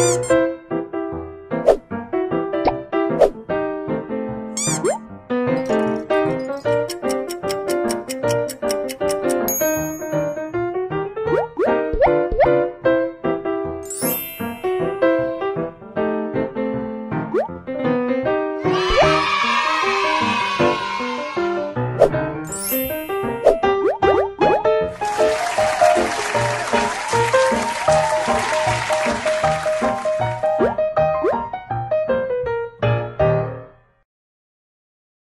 Woo!